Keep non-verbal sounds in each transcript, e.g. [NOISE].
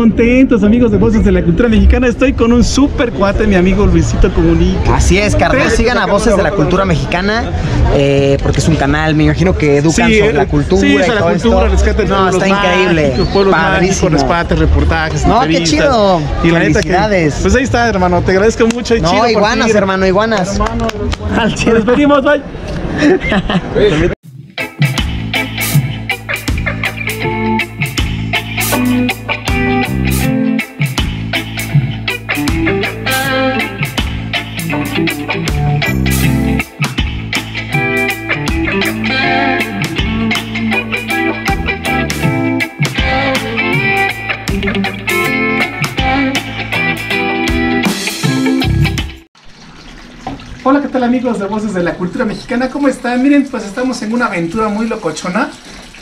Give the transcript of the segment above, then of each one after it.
contentos, amigos de Voces de la Cultura Mexicana. Estoy con un super cuate, mi amigo Luisito Comunica. Así es, carnal. Sigan a Voces de la Cultura Mexicana eh, porque es un canal, me imagino que educan Sí, sobre eh, la cultura sí, sobre la cultura, de No, está increíble. pueblos mágicos, rescate, reportajes, No, qué chido. Y la neta que, Felicidades. pues ahí está, hermano. Te agradezco mucho y chido. No, por iguanas, hermano, iguanas. Hermano, al chile. Nos despedimos, bye. [LAUGHS] tal amigos de Voces de la Cultura Mexicana? ¿Cómo están? Miren, pues estamos en una aventura muy locochona.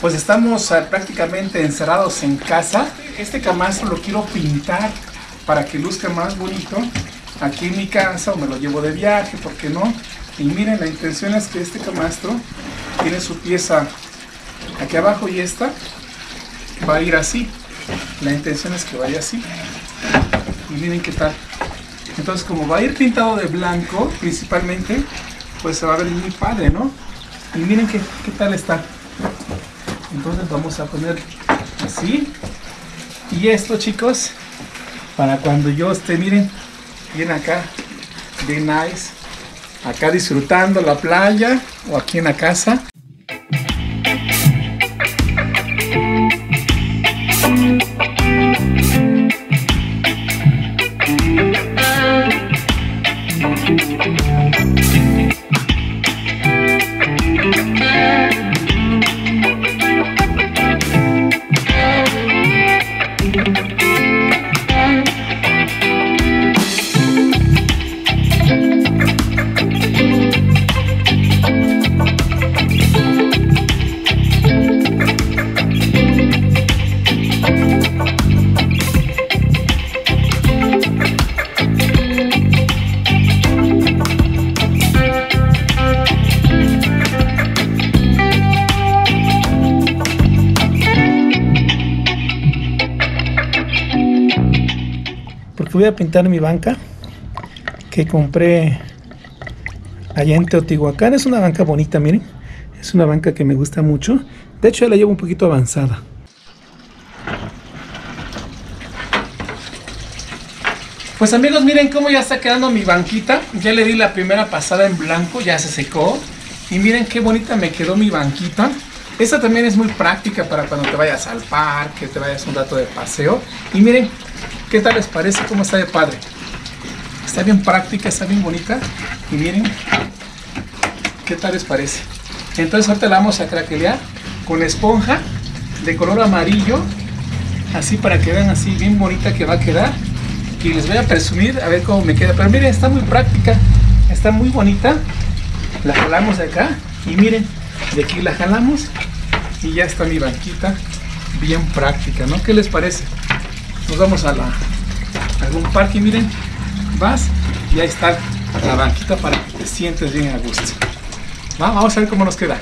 Pues estamos ah, prácticamente encerrados en casa. Este camastro lo quiero pintar para que luzca más bonito aquí en mi casa o me lo llevo de viaje, ¿por qué no? Y miren, la intención es que este camastro tiene su pieza aquí abajo y esta va a ir así. La intención es que vaya así. Y miren qué tal. Entonces, como va a ir pintado de blanco, principalmente, pues se va a ver muy padre, ¿no? Y miren qué, qué tal está. Entonces vamos a poner así. Y esto, chicos, para cuando yo esté, miren, bien acá, de nice, acá disfrutando la playa o aquí en la casa. Voy a pintar mi banca que compré allá en Teotihuacán. Es una banca bonita, miren. Es una banca que me gusta mucho. De hecho, ya la llevo un poquito avanzada. Pues amigos, miren cómo ya está quedando mi banquita. Ya le di la primera pasada en blanco, ya se secó. Y miren qué bonita me quedó mi banquita. Esta también es muy práctica para cuando te vayas al parque, te vayas un rato de paseo. Y miren, ¿qué tal les parece? ¿Cómo está de padre? Está bien práctica, está bien bonita. Y miren, ¿qué tal les parece? Entonces ahorita la vamos a craquelear con esponja de color amarillo. Así para que vean así bien bonita que va a quedar. Y les voy a presumir a ver cómo me queda. Pero miren, está muy práctica, está muy bonita. La jalamos de acá y miren, de aquí la jalamos y ya está mi banquita bien práctica, ¿no? ¿Qué les parece? Nos vamos a, algún parque miren, vas y ahí está la banquita para que te sientes bien a gusto. Va, Vamos a ver cómo nos queda.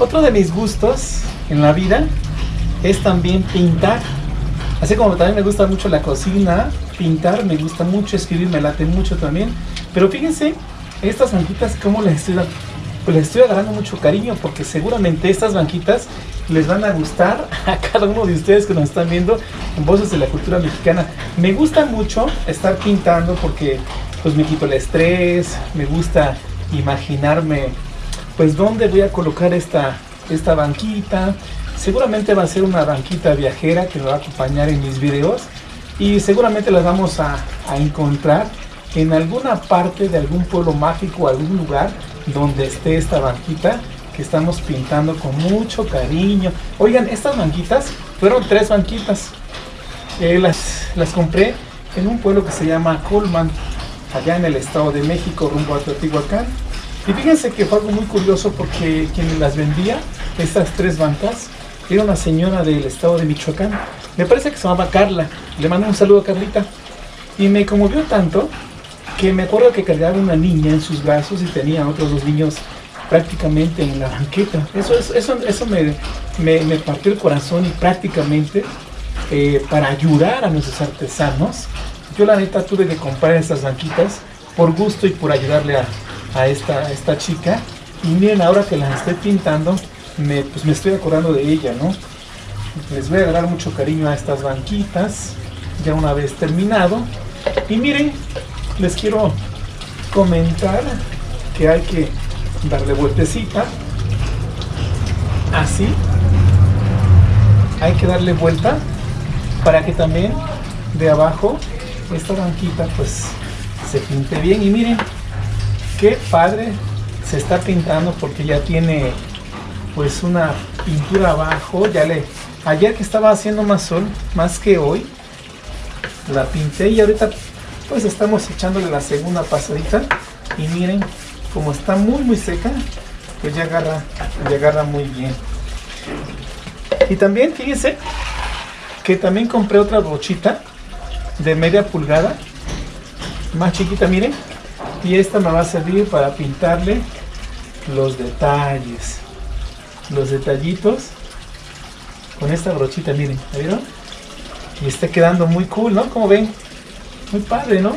Otro de mis gustos en la vida es también pintar. Así como también me gusta mucho la cocina, pintar, me gusta mucho escribir, me late mucho también. Pero fíjense, estas banquitas, cómo les estoy. Pues les estoy agarrando mucho cariño porque seguramente estas banquitas les van a gustar [LAUGHS] a cada uno de ustedes que nos están viendo en Voces de la Cultura Mexicana. Me gusta mucho estar pintando porque pues me quito el estrés, me gusta imaginarme pues dónde voy a colocar esta, esta banquita. Seguramente va a ser una banquita viajera que me va a acompañar en mis videos y seguramente las vamos a, a encontrar en alguna parte de algún pueblo mágico, algún lugar donde esté esta banquita que estamos pintando con mucho cariño. Oigan, estas banquitas fueron tres banquitas. Eh, las, las compré en un pueblo que se llama Colman, allá en el Estado de México, rumbo a Teotihuacán. Y fíjense que fue algo muy curioso porque quien las vendía, estas tres bancas, era una señora del Estado de Michoacán. Me parece que se llamaba Carla. Le mando un saludo a Carlita. Y me conmovió tanto que me acuerdo que cargaba una niña en sus brazos y tenía otros dos niños prácticamente en la banqueta. Eso, eso, eso, eso me, me, partió el corazón y prácticamente eh, para ayudar a nuestros artesanos, yo la neta tuve que comprar estas banquitas por gusto y por ayudarle a, a esta, esta chica. Y miren, ahora que las estoy pintando, me, pues me estoy acordando de ella, ¿no? Les voy a dar mucho cariño a estas banquitas, ya una vez terminado. Y miren, les quiero comentar que hay que darle vueltecita así hay que darle vuelta para que también de abajo esta banquita pues se pinte bien y miren qué padre se está pintando porque ya tiene pues una pintura abajo. Ya le ayer que estaba haciendo más sol más que hoy la pinté y ahorita pues estamos echándole la segunda pasadita. Y miren como está muy muy seca pues ya agarra ya agarra muy bien. Y también fíjense que también compré otra brochita de media pulgada más chiquita miren y esta me va a servir para pintarle los detalles los detallitos con esta brochita miren ¿vieron? y está quedando muy cool ¿no? como ven muy padre, ¿no?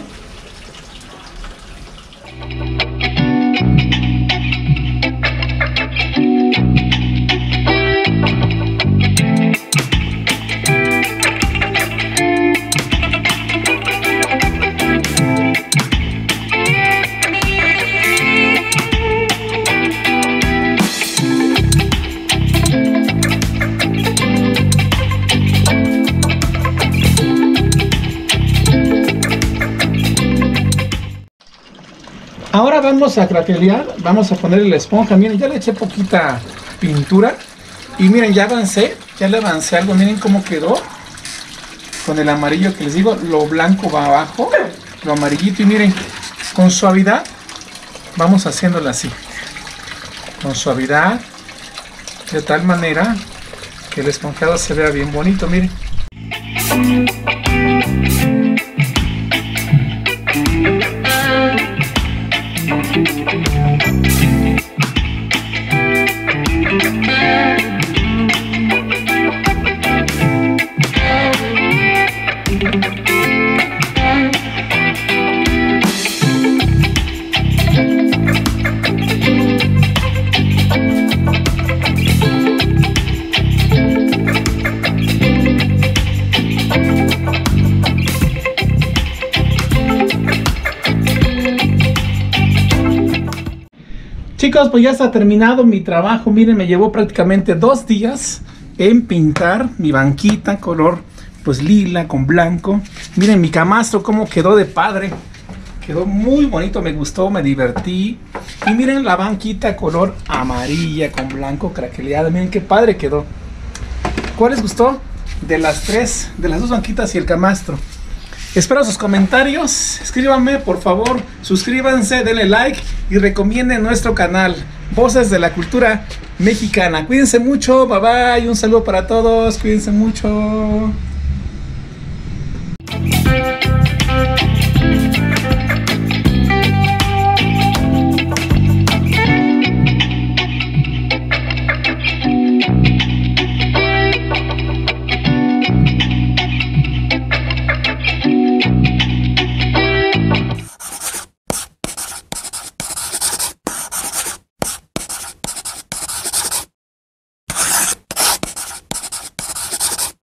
Ahora vamos a craquelear, vamos a ponerle la esponja. Miren, ya le eché poquita pintura. Y miren, ya avancé, ya le avancé algo. Miren cómo quedó. Con el amarillo que les digo, lo blanco va abajo, lo amarillito. Y miren, con suavidad, vamos haciéndolo así. Con suavidad, de tal manera que el esponjado se vea bien bonito. Miren. Chicos, pues ya está terminado mi trabajo. Miren, me llevó prácticamente dos días en pintar mi banquita color pues lila con blanco. Miren mi camastro cómo quedó de padre. Quedó muy bonito, me gustó, me divertí. Y miren la banquita color amarilla con blanco craqueleada. Miren qué padre quedó. ¿Cuál les gustó? De las tres, de las dos banquitas y el camastro. Espero sus comentarios, escríbanme por favor, suscríbanse, denle like y recomienden nuestro canal Voces de la Cultura Mexicana. Cuídense mucho, bye bye, un saludo para todos, cuídense mucho.